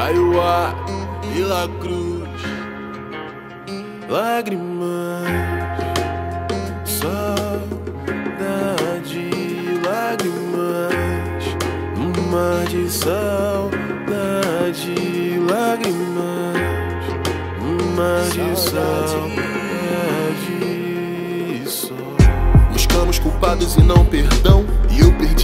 Maiuá e La Cruz. Lágrimas Saudade Lágrimas. Um mar de saudade Lágrimas. Um mar de saudade Buscamos culpados e não perdão. E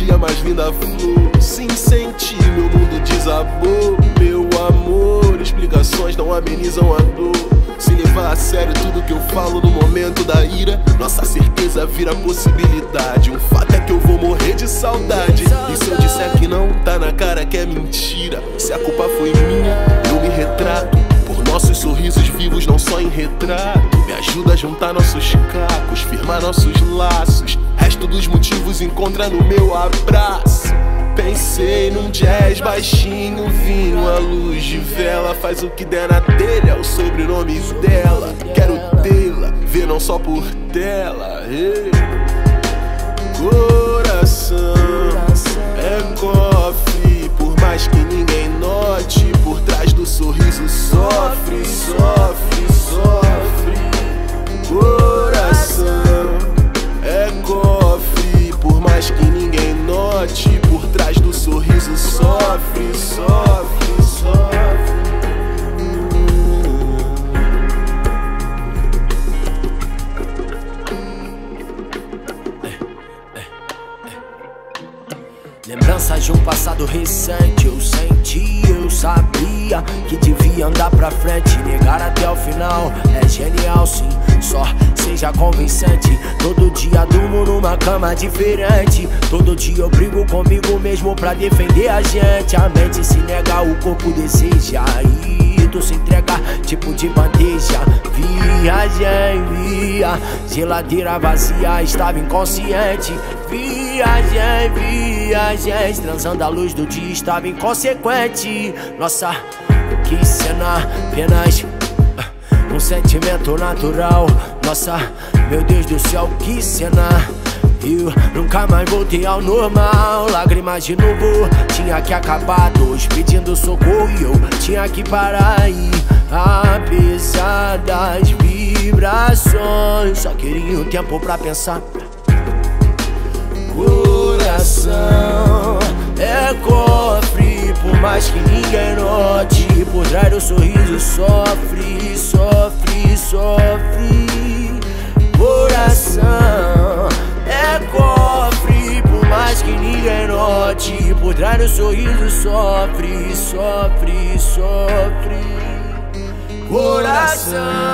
eu perdi a mais linda flor Sem sentir, meu mundo desabou. Meu amor, explicações não amenizam a dor. Se levar a sério tudo que eu falo no momento da ira Nossa certeza vira possibilidade. Um fato é que eu vou morrer de saudade. E se eu disser que não, tá na cara que é mentira Se a culpa foi minha, eu me retrato. Por nossos sorrisos vivos, não só em retrato. Me ajuda a juntar nossos cacos, firmar nossos laços. Resto dos motivos encontra no meu abraço. Pensei num jazz baixinho, vinho, a luz de vela. Faz o que der na telha, os sobrenomes dela. Quero tê-la, ver não só por tela. Coração é cofre, por mais que ninguém note, por trás do sorriso sofre, sofre. Lembranças de um passado recente, eu senti, eu sabia que devia andar pra frente, negar até o final. É genial, sim, só seja convincente. Todo dia durmo numa cama diferente. Todo dia eu brigo comigo mesmo pra defender a gente. A mente se nega, o corpo deseja. E tu se entrega, tipo de bandeja. Viagem, via, geladeira vazia, estava inconsciente. Viagem, viagens, transando a luz do dia, estava inconsequente. Nossa, que cena, apenas ah, um sentimento natural. Nossa, meu Deus do céu, que cena. Eu nunca mais voltei ao normal. Lágrimas de novo, tinha que acabar. Dois pedindo socorro e eu tinha que parar aí. Apesar das vibrações, só queria um tempo pra pensar. Coração é cofre, por mais que ninguém note. Por trás do sorriso sofre, sofre, sofre. Coração é cofre, por mais que ninguém note. Por trás do sorriso sofre, sofre, sofre. Coração.